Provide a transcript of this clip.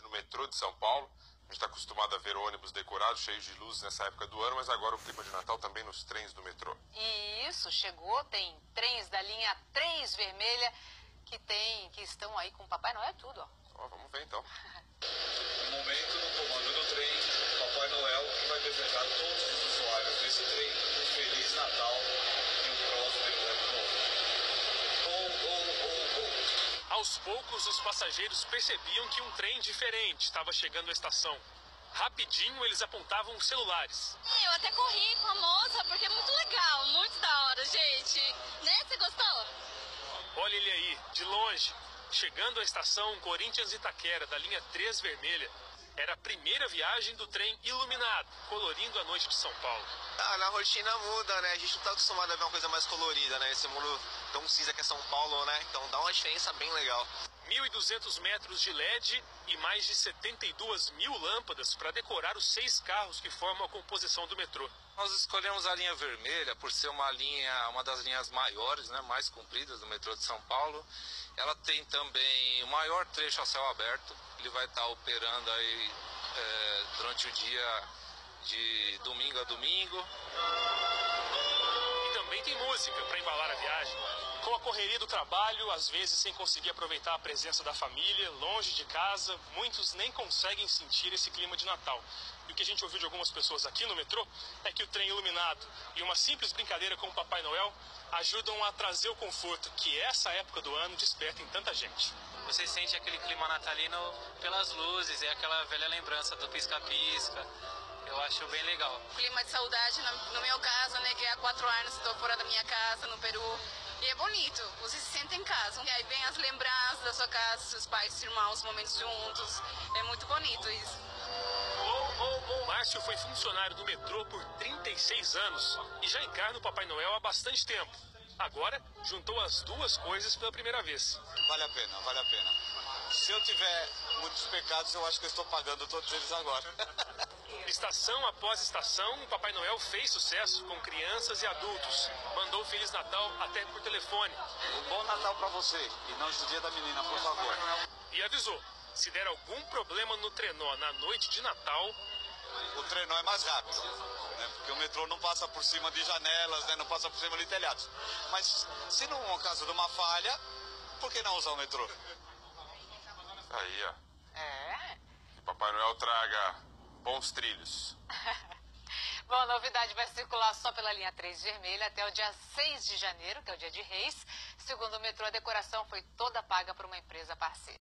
no metrô de São Paulo. A gente está acostumado a ver ônibus decorados, cheios de luzes nessa época do ano, mas agora o clima de Natal também nos trens do metrô. E isso chegou, tem trens da linha 3 vermelha que tem, que estão aí com o Papai Noel tudo, ó. Ó, vamos ver então. No momento, no comando do trem, Papai Noel que vai desejar a todos os usuários desse trem um Feliz Natal Aos poucos, os passageiros percebiam que um trem diferente estava chegando à estação. Rapidinho, eles apontavam os celulares. Eu até corri com a moça porque é muito legal, muito da hora, gente. Né? Você gostou? Olha ele aí, de longe. Chegando à estação Corinthians Itaquera, da linha 3 vermelha. Era a primeira viagem do trem iluminado, colorindo a noite de São Paulo. Ah, na rotina muda, né? A gente não tá acostumado a ver uma coisa mais colorida, né? Esse mundo tão cinza que é São Paulo, né? Então diferença bem legal. 1.200 metros de LED e mais de 72 mil lâmpadas para decorar os seis carros que formam a composição do metrô. Nós escolhemos a linha vermelha por ser uma linha, uma das linhas maiores, né, mais compridas do metrô de São Paulo. Ela tem também o maior trecho a céu aberto. Ele vai estar operando aí é, durante o dia de domingo a domingo. E também tem música para embalar a viagem. Correria do trabalho, às vezes sem conseguir aproveitar a presença da família, longe de casa, muitos nem conseguem sentir esse clima de Natal. E o que a gente ouviu de algumas pessoas aqui no metrô é que o trem iluminado e uma simples brincadeira com o Papai Noel ajudam a trazer o conforto que essa época do ano desperta em tanta gente. Você sente aquele clima natalino pelas luzes, é aquela velha lembrança do pisca-pisca. Eu acho bem legal. Clima de saudade, no, no meu caso, né? Que há quatro anos estou fora da minha casa, no Peru. E é bonito, você se sente em casa. E aí vem as lembranças da sua casa, seus pais, seus irmãos, momentos juntos. É muito bonito isso. Márcio foi funcionário do metrô por 36 anos e já encarna o Papai Noel há bastante tempo. Agora, juntou as duas coisas pela primeira vez. Vale a pena, vale a pena. Se eu tiver muitos pecados, eu acho que eu estou pagando todos eles agora. Estação após estação, o Papai Noel fez sucesso com crianças e adultos. Mandou Feliz Natal até por telefone. Um bom Natal para você e não o dia da menina, por favor. E avisou: se der algum problema no trenó na noite de Natal, O trenó é mais rápido, né? porque o metrô não passa por cima de janelas, né? não passa por cima de telhados. Mas se no caso de uma falha, por que não usar o metrô? Aí, ó. É. Que Papai Noel traga bons trilhos. Bom, a novidade vai circular só pela linha 3 vermelha até o dia 6 de janeiro, que é o dia de Reis. Segundo o metrô, a decoração foi toda paga por uma empresa parceira.